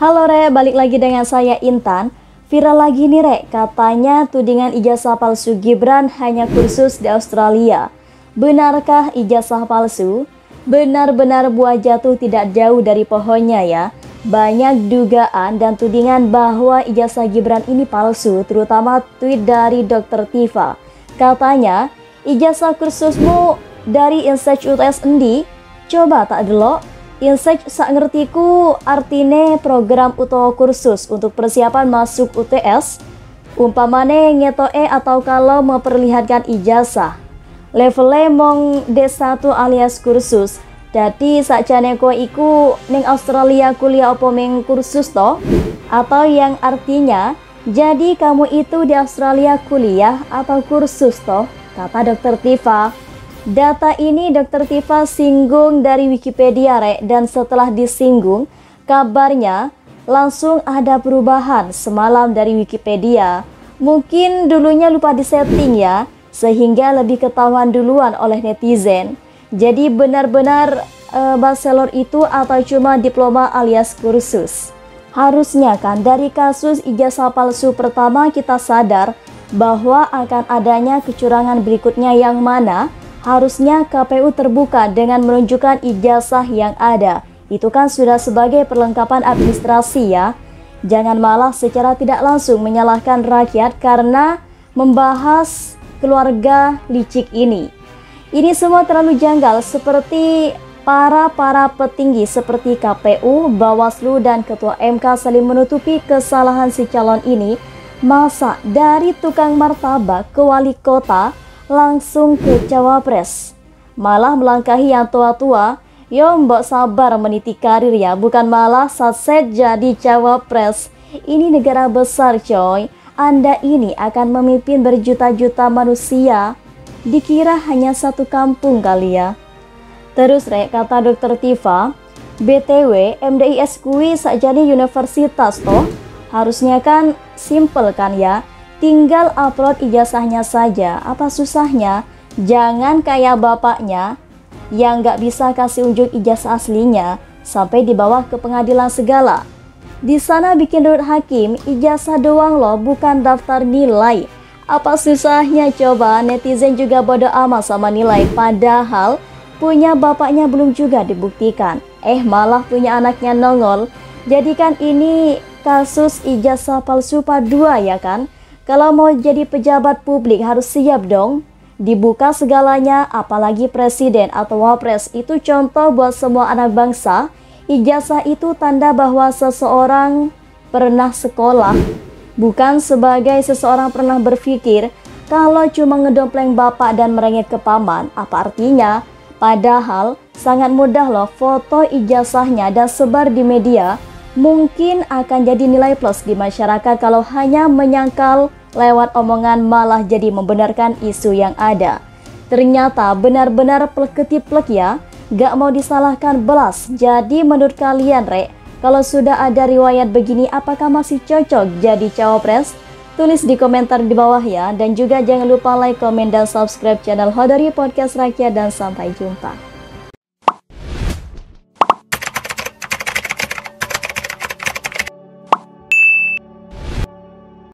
Halo Re, balik lagi dengan saya Intan. Viral lagi nih Re, katanya tudingan ijazah palsu Gibran hanya kursus di Australia. Benarkah ijazah palsu? Benar-benar buah jatuh tidak jauh dari pohonnya ya. Banyak dugaan dan tudingan bahwa ijazah Gibran ini palsu, terutama tweet dari Dr. Tifa. Katanya, ijazah kursusmu dari Insight UTS Endi? Coba tak delok Insight sak ngertiku artine program utawa kursus untuk persiapan masuk UTS umpamane ngetoe atau kalau memperlihatkan ijazah. Levelnya mong D1 alias kursus. Jadi sakjane ko iku ning Australia kuliah opo meng kursus to? Atau yang artinya jadi kamu itu di Australia kuliah atau kursus toh kata dokter Tifa Data ini Dr. Tifa singgung dari Wikipedia Rek dan setelah disinggung kabarnya langsung ada perubahan semalam dari Wikipedia. Mungkin dulunya lupa disetting ya sehingga lebih ketahuan duluan oleh netizen. Jadi benar-benar uh, bachelor itu atau cuma diploma alias kursus. Harusnya kan dari kasus ijazah palsu pertama kita sadar bahwa akan adanya kecurangan berikutnya yang mana harusnya KPU terbuka dengan menunjukkan ijazah yang ada. Itu kan sudah sebagai perlengkapan administrasi ya. Jangan malah secara tidak langsung menyalahkan rakyat karena membahas keluarga licik ini. Ini semua terlalu janggal seperti para-para petinggi seperti KPU, Bawaslu, dan Ketua MK saling menutupi kesalahan si calon ini. Masa dari tukang martabak ke wali kota langsung ke Cawapres. Malah melangkahi yang tua-tua, yo mbok sabar meniti karir ya, bukan malah saset jadi Cawapres. Ini negara besar coy, Anda ini akan memimpin berjuta-juta manusia. Dikira hanya satu kampung kali ya. Terus rek kata dokter Tifa, BTW MDIS kui sakjane universitas toh. Harusnya kan simple kan ya Tinggal upload ijazahnya saja. Apa susahnya? Jangan kayak bapaknya yang nggak bisa kasih unjuk ijazah aslinya sampai dibawa ke pengadilan segala. Di sana bikin menurut hakim, ijazah doang loh, bukan daftar nilai. Apa susahnya coba netizen juga bodoh amat sama nilai padahal punya bapaknya belum juga dibuktikan. Eh malah punya anaknya nongol. Jadikan ini kasus ijazah palsu 2 ya kan? Kalau mau jadi pejabat publik harus siap dong. Dibuka segalanya, apalagi presiden atau wapres itu contoh buat semua anak bangsa. Ijazah itu tanda bahwa seseorang pernah sekolah, bukan sebagai seseorang pernah berpikir kalau cuma ngedompleng bapak dan merengek ke paman, apa artinya? Padahal sangat mudah loh foto ijazahnya dan sebar di media mungkin akan jadi nilai plus di masyarakat kalau hanya menyangkal lewat omongan malah jadi membenarkan isu yang ada. Ternyata benar-benar plek-plek ya, gak mau disalahkan belas. Jadi menurut kalian Rek, kalau sudah ada riwayat begini apakah masih cocok jadi cawapres? Tulis di komentar di bawah ya, dan juga jangan lupa like, komen, dan subscribe channel Hodori Podcast Rakyat dan sampai jumpa.